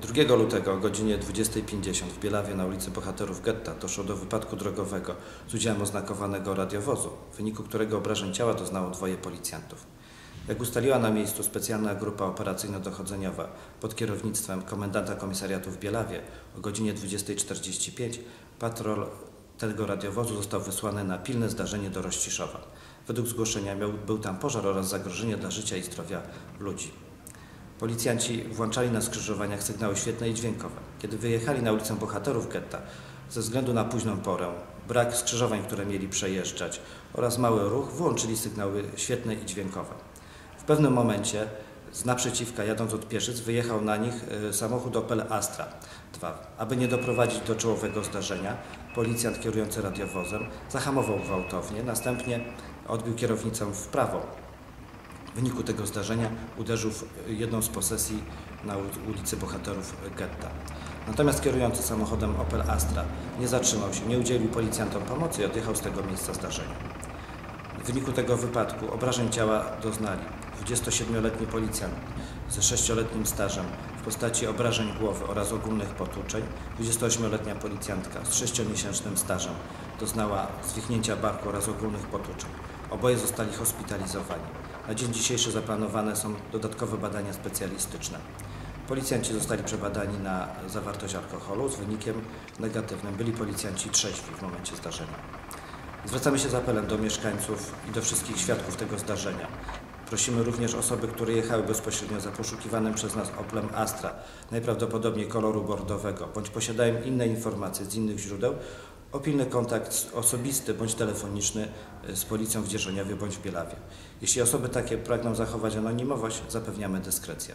2 lutego o godzinie 20.50 w Bielawie na ulicy Bohaterów Getta doszło do wypadku drogowego z udziałem oznakowanego radiowozu, w wyniku którego obrażeń ciała doznało dwoje policjantów. Jak ustaliła na miejscu specjalna grupa operacyjno-dochodzeniowa pod kierownictwem komendanta komisariatu w Bielawie o godzinie 20.45 patrol tego radiowozu został wysłany na pilne zdarzenie do Rościszowa. Według zgłoszenia miał, był tam pożar oraz zagrożenie dla życia i zdrowia ludzi. Policjanci włączali na skrzyżowaniach sygnały świetne i dźwiękowe. Kiedy wyjechali na ulicę Bohaterów Getta, ze względu na późną porę, brak skrzyżowań, które mieli przejeżdżać oraz mały ruch, włączyli sygnały świetne i dźwiękowe. W pewnym momencie z naprzeciwka, jadąc od Pieszyc, wyjechał na nich e, samochód Opel Astra 2. Aby nie doprowadzić do czołowego zdarzenia, policjant kierujący radiowozem zahamował gwałtownie, następnie odbił kierownicę w prawo, w wyniku tego zdarzenia uderzył w jedną z posesji na ulicy Bohaterów Getta. Natomiast kierujący samochodem Opel Astra nie zatrzymał się, nie udzielił policjantom pomocy i odjechał z tego miejsca zdarzenia. W wyniku tego wypadku obrażeń ciała doznali 27-letni policjant ze 6-letnim stażem w postaci obrażeń głowy oraz ogólnych potłuczeń, 28-letnia policjantka z 6-miesięcznym stażem doznała zwichnięcia barku oraz ogólnych potłuczeń. Oboje zostali hospitalizowani. Na dzień dzisiejszy zaplanowane są dodatkowe badania specjalistyczne. Policjanci zostali przebadani na zawartość alkoholu z wynikiem negatywnym. Byli policjanci trzeźwi w momencie zdarzenia. Zwracamy się z apelem do mieszkańców i do wszystkich świadków tego zdarzenia. Prosimy również osoby, które jechały bezpośrednio za poszukiwanym przez nas Oplem Astra, najprawdopodobniej koloru bordowego, bądź posiadają inne informacje z innych źródeł, o pilny kontakt osobisty bądź telefoniczny z policją w Dzierżoniowie bądź w Bielawie. Jeśli osoby takie pragną zachować anonimowość, zapewniamy dyskrecję.